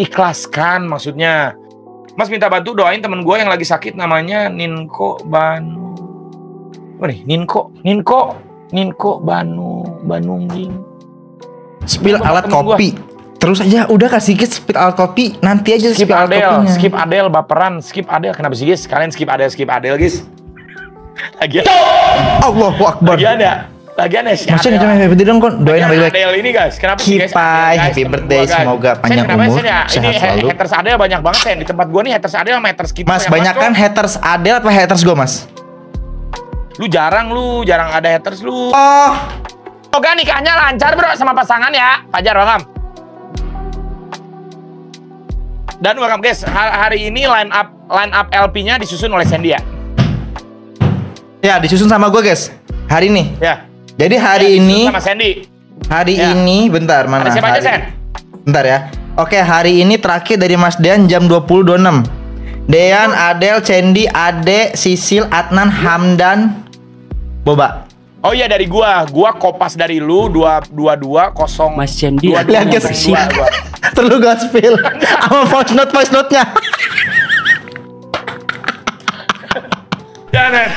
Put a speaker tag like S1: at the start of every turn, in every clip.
S1: mengikhlaskan maksudnya. Mas minta bantu doain temen gue yang lagi sakit namanya Ninko Banu. Apa nih? Ninko, Ninko, Ninko Banu, Banungging.
S2: Spill alat
S1: temen gua.
S2: kopi. Terus aja udah kasih guys spill alat kopi. Nanti aja
S1: Skip
S2: spill alat
S1: Adel,
S2: kopinya.
S1: skip Adel baperan, skip Adel. Kenapa sih guys? Kalian skip Adel, skip Adel guys. Lagi
S2: Allahu Akbar.
S1: lagi ada, lagi ada si
S2: Maksudnya
S1: Adel.
S2: jangan happy birthday dong kon. Doain yang
S1: Adel,
S2: baik-baik.
S1: Adel ini guys, kenapa sih guys?
S2: Kipai, happy birthday, semoga panjang
S1: kenapa
S2: umur,
S1: sih ya? Ini
S2: sehat selalu.
S1: haters Adel banyak banget ya di tempat gua nih haters Adel sama haters kita.
S2: Mas
S1: banyak
S2: kan haters Adel apa haters gue mas?
S1: Lu jarang lu, jarang ada haters lu.
S2: Oh,
S1: Semoga nikahnya lancar bro sama pasangan ya. Fajar welcome. Dan welcome guys, Ha- hari ini line up line up LP-nya disusun oleh Sandy ya.
S2: ya disusun sama gue guys. Hari ini.
S1: Ya.
S2: Jadi hari
S1: Ya,
S2: ini,
S1: sama Sandy.
S2: hari
S1: Ya.
S2: ini, bentar mana?
S1: Ada siapa aja,
S2: Hari-
S1: Sen?
S2: Bentar ya. Oke, hari ini terakhir dari Mas Dean jam 20.26. Dean, Adel, Cendi, Ade, Sisil, Adnan, Hamdan, Boba.
S1: Oh iya dari gua, gua kopas dari lu dua dua dua kosong.
S3: Mas Cendi
S2: Lihat
S1: dua, dua.
S2: Terlalu gaspil sama voice note voice note-nya.
S1: Jangan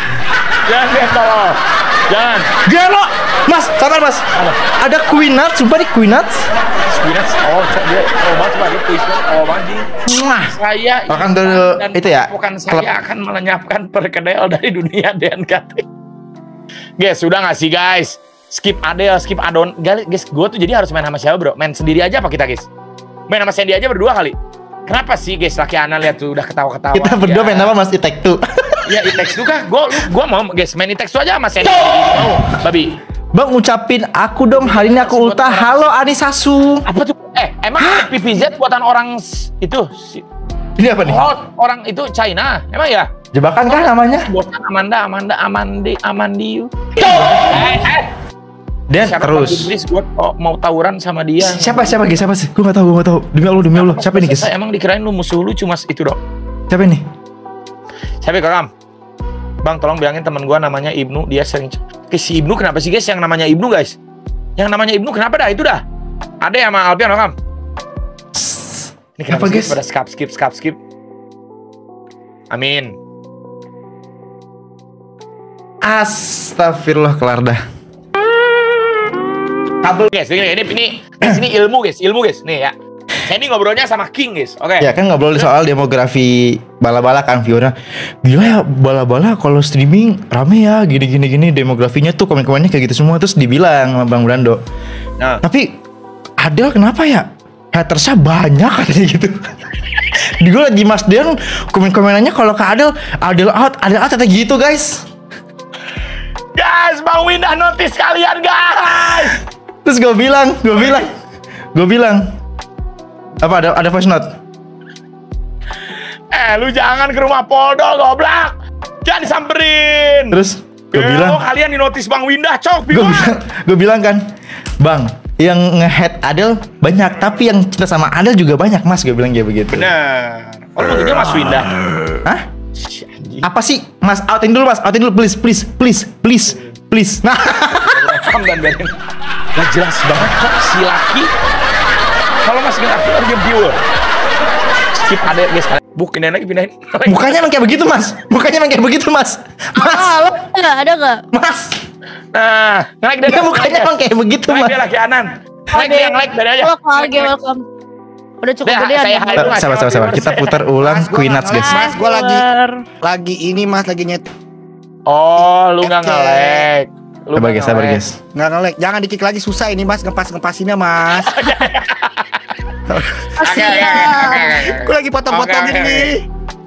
S1: jangan tolong, jangan.
S2: Gelo. Mas, sabar Mas. Ada Queen Nuts, sumpah nih Queen Nuts.
S1: Spirit, oh dia, oh coba dia tulisnya, oh banget.
S2: Mwah.
S1: Saya
S2: Bahkan dulu
S1: dan
S2: itu ya,
S1: bukan
S2: klub.
S1: saya akan melenyapkan perkedel dari dunia DNKT. Guys, sudah nggak sih guys? Skip Adele, skip Adon. Guys, guys gue tuh jadi harus main sama siapa bro? Main sendiri aja apa kita guys? Main sama Sandy aja berdua kali. Kenapa sih guys? Laki Ana lihat tuh udah ketawa-ketawa.
S2: Kita berdua
S1: Ya.
S2: main apa Mas Itek tuh?
S1: Ya, Itex tuh kah? Gue gua mau guys main Itex tuh aja sama Sandy. Mau, babi.
S2: Bang ucapin aku dong hari ini aku ulta. Halo Anisasu.
S1: Apa tuh? Eh, emang PVZ buatan orang itu? Si,
S2: Ini apa nih?
S1: oh, orang itu China. Emang ya?
S2: Jebakan kah namanya?
S1: Bosan Amanda, Amanda, Amandi, Amandiu. Eh, eh.
S2: Dan
S1: Siapa
S2: terus.
S1: Iblis gue mau tawuran sama dia.
S2: Siapa siapa guys? Siapa sih? Gue gak tahu, gue gak tahu. Demi Allah, demi Allah. Siapa ini guys?
S1: Emang dikirain lu musuh lu cuma itu dong.
S2: Siapa ini?
S1: Siapa Kakam? Bang, tolong bilangin teman gua namanya Ibnu, dia sering si Ibnu kenapa sih guys yang namanya Ibnu guys? Yang namanya Ibnu kenapa dah itu dah? Ada sama Alpian Kakam? Ini kenapa
S2: guys?
S1: pada skip skip skip skip? Amin.
S2: Astagfirullah kelar dah.
S1: Kabel guys, ini ini ini guys, ini ilmu guys, ilmu guys. Nih ya. Ini ngobrolnya sama King guys. Oke.
S2: Ya kan ngobrol soal demografi bala-bala kan viewernya. Gila ya bala-bala kalau streaming rame ya gini gini demografinya tuh komen-komennya kayak gitu semua terus dibilang sama Bang Brando.
S1: Nah,
S2: Tapi Adel kenapa ya? Hatersnya banyak katanya gitu. Di gue lagi Mas Dean komen-komenannya kalau ke Adel, Adel out, Adel out katanya gitu guys.
S1: guys, Bang Windah notice kalian guys.
S2: Terus gue bilang, gue bilang, gue bilang, apa ada ada voice note?
S1: Eh, lu jangan ke rumah Poldo, goblok. Jangan disamperin.
S2: Terus gue
S1: Eh,
S2: bilang,
S1: oh, kalian di notice Bang Windah, cok,
S2: gue
S1: bilang.
S2: gue bilang kan, bang, yang nge-head Adel banyak, tapi yang cinta sama Adel juga banyak mas, gue bilang kayak begitu.
S1: Bener. Oh, manggilnya Mas Windah.
S2: Hah? Apa sih, mas? Outin dulu mas, outin dulu, please, please, please, please, please. Nah.
S1: Gak jelas banget, cok, si laki. Kalau Mas tuh dia viewer. Skip ada guys. Bu, pindahin lagi, pindahin.
S2: mukanya emang kayak begitu mas, mukanya emang kayak begitu mas, mas,
S4: Ah, ada ada nggak?
S2: mas.
S1: Nah, naik dari
S2: Dia mukanya emang kayak begitu
S1: Naik
S2: mas.
S1: dia laki Anan. Naik dia yang like dari aja.
S4: Welcome, lagi welcome. Udah cukup gede
S1: saya
S4: ya.
S1: dulu,
S2: Sabar, sabar, sabar. Kita putar ulang Queen
S5: nggak
S2: Nuts guys.
S5: Mas, gua lagi lagi ini Mas lagi nyet
S1: Oh, lu nggak
S5: Oke.
S1: ngelek. Lu
S2: Sabar
S1: nggak
S2: guys, sabar
S1: ngelek.
S2: guys.
S5: nggak ngelek. Jangan dikik lagi susah ini Mas ngepas ngepasinnya Mas.
S1: Oke, oke, oke.
S5: Gue lagi potong-potong
S1: Oke, oke,
S5: ini.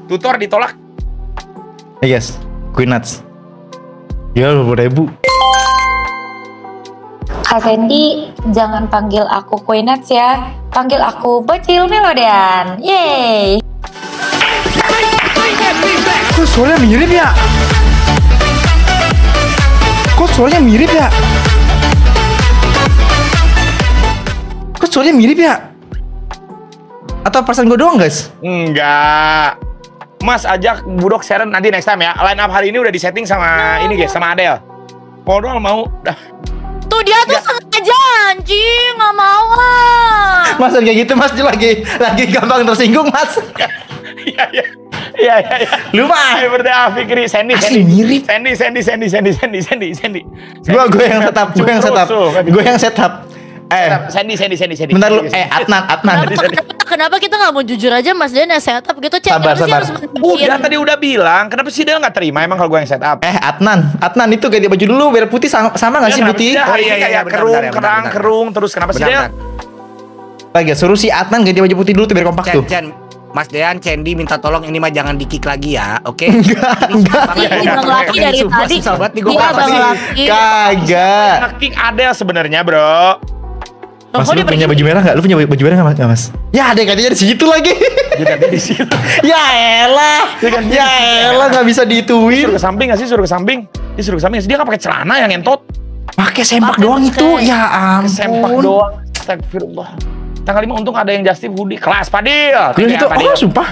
S1: Tutor ditolak.
S2: Guys, Queen Nuts. Ya, dua ribu.
S6: Kak Sandy, jangan panggil aku Queenets ya. Panggil aku Bocil Melodian. Yeay!
S2: Kok suaranya mirip ya? Kok suaranya mirip ya? Kok suaranya mirip ya? Atau perasaan gue doang guys?
S1: Enggak. Mas ajak Budok Sharon nanti next time ya. Line up hari ini udah disetting sama ini guys, sama Adele. Kodol mau dah.
S4: Tuh dia tuh sengaja aja anjing nggak mau ah.
S2: Mas kayak gitu Mas dia lagi lagi gampang tersinggung Mas.
S1: Iya iya. Iya iya iya.
S2: Lu mah.
S1: Ayo berarti Fikri, Sandy,
S2: Asli
S1: Sandy,
S2: mirip.
S1: Sandy, Sandy, Sandy, Sandy, Sandy, Sandy, Sandy.
S2: Gua gue yang setup, gue yang setup. Gue yang setup. Eh,
S1: Sandy, Sandy, Sandy, Sandy.
S2: bentar lu. Eh, Adnan, Adnan.
S4: Kenapa, kita nggak mau jujur aja Mas Dian yang setup gitu cek
S2: Sabar, sabar.
S4: harus?
S1: Udah tadi udah bilang, kenapa sih dia nggak terima emang kalau gue yang set up?
S2: Eh, Adnan, Adnan itu ganti baju dulu biar putih sama, sama gak sih putih?
S1: sih dia hari
S5: Oh, iya,
S1: ini
S5: iya,
S1: kayak
S5: bentar,
S1: kerung,
S5: bentar,
S1: kerang,
S5: bentar.
S1: kerung, terus kenapa sih
S5: Benar,
S1: dia?
S5: benar.
S2: Lagi suruh si Adnan ganti baju putih dulu tuh biar kompak tuh.
S5: Mas Dean, Candy minta tolong ini mah jangan di kick lagi ya, oke?
S2: Enggak, enggak.
S1: Iya, iya.
S4: Bang Laki dari tadi.
S5: susah banget nih gua
S4: Iya, Bang? Laki.
S2: Kagak.
S1: Nge-kick Adele sebenarnya, Bro.
S2: Mas lu punya
S4: pergi?
S2: baju merah gak? Lu punya baju merah gak Mas? Ya ada gantinya di situ lagi.
S1: Dia di situ.
S2: ya elah.
S1: Dia
S2: Ya
S1: di situ.
S2: elah gak bisa
S1: Suruh
S2: diituin.
S1: ke samping nggak sih? Suruh ke samping. Dia suruh ke samping. nggak sih? Dia nggak pakai celana yang entot.
S2: Pakai sempak doang itu. Ya ampun.
S1: Sempak doang. Astagfirullah. Tanggal 5 untung ada yang Justin hoodie. Kelas Padil. You
S2: itu,
S1: Padil.
S2: oh sumpah.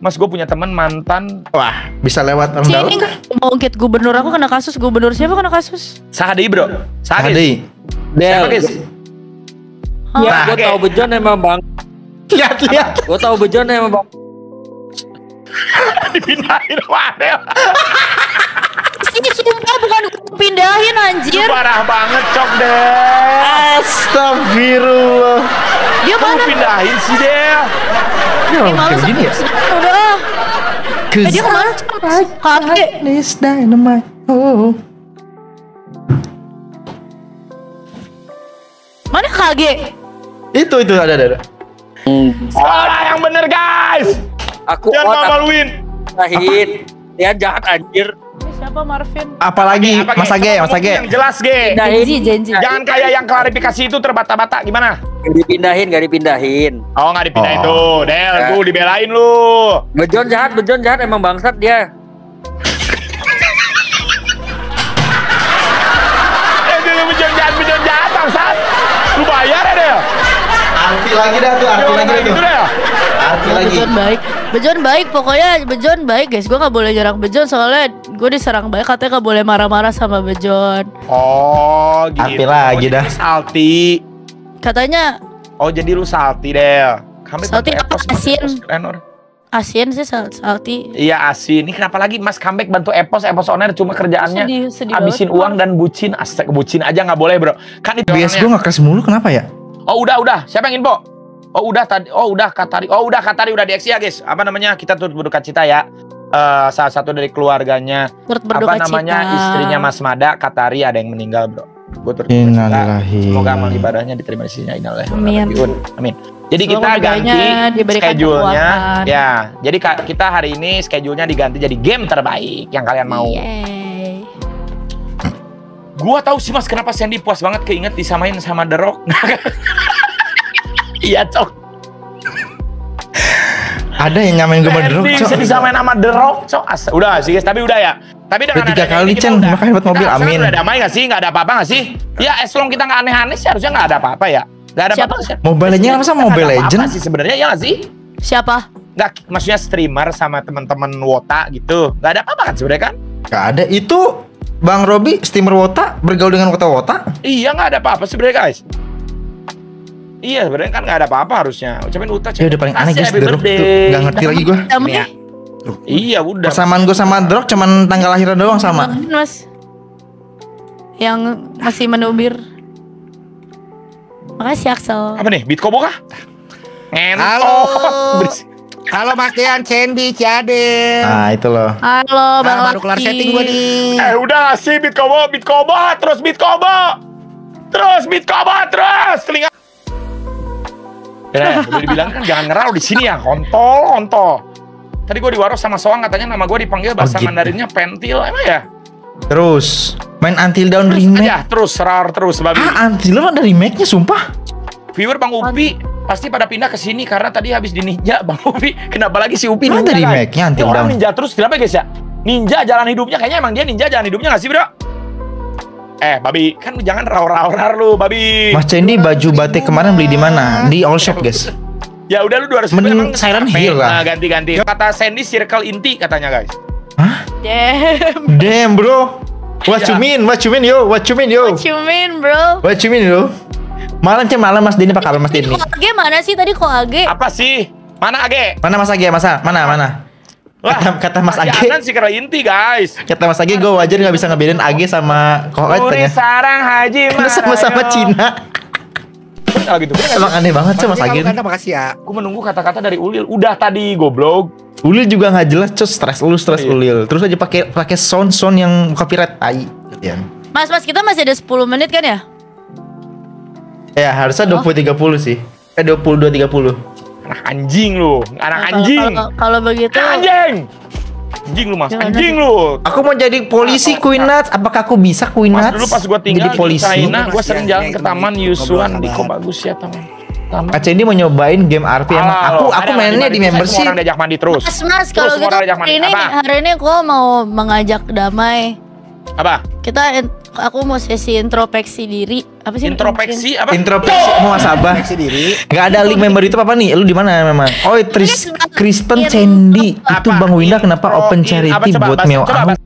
S1: Mas gue punya teman mantan
S2: Wah, bisa lewat orang dalam.
S4: ini mau ungkit gubernur aku kena kasus gubernur siapa kena kasus?
S1: Sahadi bro. Sahadi.
S3: Del,
S1: guys?
S4: Hah?
S3: ya,
S1: Nah,
S3: gue tahu Bejon emang bang.
S2: Lihat, lihat.
S3: Gue tahu Bejon emang bang.
S1: Dipindahin Adel.
S4: Sini sumpah bukan pindahin anjir.
S1: Parah banget cok deh.
S2: Astagfirullah.
S4: Dia
S1: Kamu
S4: mana?
S1: pindahin sih Del.
S2: Ya, kayak gini ya.
S4: udah. Eh, dia ke mana? Kaki.
S2: This dynamite. Oh.
S4: Mana KG?
S2: Itu itu ada ada. ada.
S1: Sekolah yang bener guys.
S3: Aku
S1: Jangan
S3: aku
S1: malu-maluin.
S3: pindahin. Dia jahat anjir.
S4: Ini siapa Marvin?
S2: Apalagi
S1: Apa,
S2: Mas Age, Mas Age.
S1: Yang jelas Ge.
S4: Janji, janji.
S1: Jangan kayak yang klarifikasi itu terbata-bata gimana?
S3: Gak dipindahin, gak dipindahin.
S1: Oh nggak dipindahin
S2: Oh.
S1: tuh, Del,
S3: Ya.
S1: tuh dibelain lu.
S3: Bejon jahat, Bejon jahat emang bangsat dia.
S2: Arti lagi dah tuh, arti lagi
S1: kayak
S2: tuh.
S1: Del?
S2: Arti lagi.
S4: Bejon baik. Bejon baik pokoknya Bejon baik guys. Gue gak boleh nyerang Bejon soalnya gue diserang baik katanya gak boleh marah-marah sama Bejon.
S1: Oh, gitu.
S2: Arti lagi
S1: Oh,
S2: dah.
S1: Salty.
S4: Katanya
S1: Oh, jadi lu salty, Del. Kami
S4: Salty
S1: bantu
S4: apa asin? Asin sih Sal- Salty.
S1: Iya asin. Ini kenapa lagi Mas comeback bantu Epos, Epos owner cuma kerjaannya
S4: Sedih, sedih
S1: habisin
S4: banget.
S1: uang dan bucin. Astaga, bucin aja nggak boleh bro. Kan itu
S2: BS
S1: orangnya.
S2: gue nggak keras mulu kenapa ya?
S1: Oh udah udah. Siapa yang info? Oh udah tadi. Oh udah Katari. Oh udah Katari udah di ya guys. Apa namanya? Kita turut berduka cita ya. Eh salah satu dari keluarganya
S4: Turut berduka
S1: apa namanya
S4: cita.
S1: istrinya Mas Mada Katari ada yang meninggal bro. Gue turut berduka cita.
S2: Innalillahi.
S1: Semoga amal ibadahnya diterima di sisinya. Innalillahi
S4: Amin.
S1: Jadi
S4: Semoga
S1: kita ganti schedule-nya. Ya, jadi kita hari ini schedule-nya diganti jadi game terbaik yang kalian mau.
S4: Yeay.
S1: Gua tahu sih Mas kenapa Sandy puas banget keinget disamain sama The Rock. iya, Cok.
S2: Ada yang nyamain gue
S1: Sandy
S2: mederok,
S1: bisa
S2: Cok.
S1: disamain sama The Rock, Cok. Asa- Udah sih, guys, tapi udah ya. Tapi
S2: Udah tiga kali,
S1: udah-
S2: Makanya buat mobil,
S1: kita sekarang
S2: amin.
S1: Udah damai gak sih? Gak ada apa-apa gak sih? Ya, as long kita gak aneh-aneh sih harusnya gak ada apa-apa ya. Gak ada apa-apa sih.
S2: Mobile Legends apa sama Mobile Legends?
S1: sih sebenarnya ya gak sih?
S4: Siapa?
S1: Nggak, maksudnya streamer sama teman-teman Wota gitu. Gak ada apa-apa kan sebenarnya kan?
S2: Gak ada. Itu Bang Robi, steamer Wota, bergaul dengan Wota Wota.
S1: Iya nggak ada apa-apa sebenarnya guys. Iya sebenarnya kan nggak ada apa-apa harusnya. Ucapin Uta.
S2: Ya udah paling aneh guys,
S1: happy
S2: The Rock tuh. ngerti lagi gue.
S5: Ya.
S1: Iya udah.
S2: Persamaan gue sama The Rock cuman tanggal lahirnya doang sama.
S4: Mas. Yang masih menubir. Makasih Axel.
S1: Apa nih? Bitkobo kah?
S5: Halo. Halo Mas Dean, Candy, Ciade.
S2: Nah itu loh.
S4: Halo Bang
S5: Nah, baru kelar setting gue nih.
S1: Eh udah sih Bitkobo, Bitkobo, terus Bitkobo. Terus Bitkobo, terus telinga. Ya, udah dibilang kan jangan ngerau di sini ya, kontol, kontol. Tadi gue di Waros sama Soang katanya nama gue dipanggil bahasa
S2: gitu.
S1: Mandarinnya pentil, emang ya?
S2: Terus main Until Dawn
S1: Terus
S2: remake.
S1: aja, terus rar terus babi.
S2: Ah, Until Dawn ada remake-nya sumpah.
S1: Viewer Bang Upi pasti pada pindah ke sini karena tadi habis di Ninja Bang Upi. Kenapa lagi si Upi
S2: Ada
S1: ninja, guys?
S2: remake-nya
S1: Ini orang ninja terus kenapa guys ya? Ninja jalan hidupnya kayaknya emang dia ninja jalan hidupnya gak sih bro? Eh babi kan jangan raur-raur lu babi.
S2: Mas Cendi baju batik kemarin beli di mana? Di all shop guys.
S1: Ya udah lu 200
S2: Mending
S1: emang
S2: Siren. Hill lah.
S1: Nah, ganti-ganti. Kata Sandy circle inti katanya guys.
S2: Hah?
S4: Damn.
S2: Damn bro. What you
S1: Iya.
S2: mean? What you mean yo? What you mean yo?
S4: What you mean bro?
S2: What you mean yo? Malam cem malam Mas Denny apa kabar Mas Denny?
S4: Kok mana sih tadi kok Age?
S1: Apa sih? Mana Age?
S2: Mana Mas Age? Masa? Mana mana? Kata, kata Mas Age,
S1: Anan sih kira inti guys.
S2: kata Mas Age gue wajar nggak bisa ngebedain Age sama kok
S1: Uri
S2: katanya.
S1: sarang haji
S2: Karena sama-sama
S1: Marayo.
S2: Cina.
S1: Kalau gitu. bener nggak
S2: Emang aneh banget sih Mas
S5: kalau Kanta, makasih ya.
S1: Aku menunggu kata-kata dari Ulil. Udah tadi goblok.
S2: Ulil juga nggak jelas, cus stres lu stres
S1: Iya.
S2: Ulil. Terus aja pakai pakai sound sound yang copyright tai. Ya.
S4: Mas mas kita masih ada 10 menit kan ya?
S2: Ya harusnya 20 30 sih. Eh 22 30.
S1: Anak anjing lu. Anak
S4: Nah,
S1: anjing.
S4: kalau- Kalau begitu
S1: Anjing. Anjing lu mas.
S4: Gimana
S1: Anjing
S4: sih?
S1: lu.
S2: Aku mau jadi polisi Queen Nuts. Apakah aku bisa Queen
S1: Mas
S2: Nuts?
S1: dulu pas gua tinggal
S2: jadi polisi.
S1: di China,
S5: Mas,
S1: gua sering jalan ke Taman Yusuan di
S5: kabar.
S1: kok bagus ya taman. Taman.
S2: Kak Cendi mau nyobain game RP emang aku aku mainnya di membership.
S1: Semua orang diajak mandi terus.
S4: Mas mas kalau gitu hari ini
S1: Apa?
S4: hari ini gua mau mengajak damai.
S1: Apa?
S4: Kita aku mau sesi introspeksi diri. Apa sih?
S1: Introspeksi apa?
S2: Introspeksi muhasabah.
S5: Koneksi diri.
S2: Gak ada link member itu apa nih? Lu di mana memang? Oh, Tris Kristen Cendi. Itu
S1: Apa?
S2: Bang Winda kenapa open charity buat
S1: bahasa-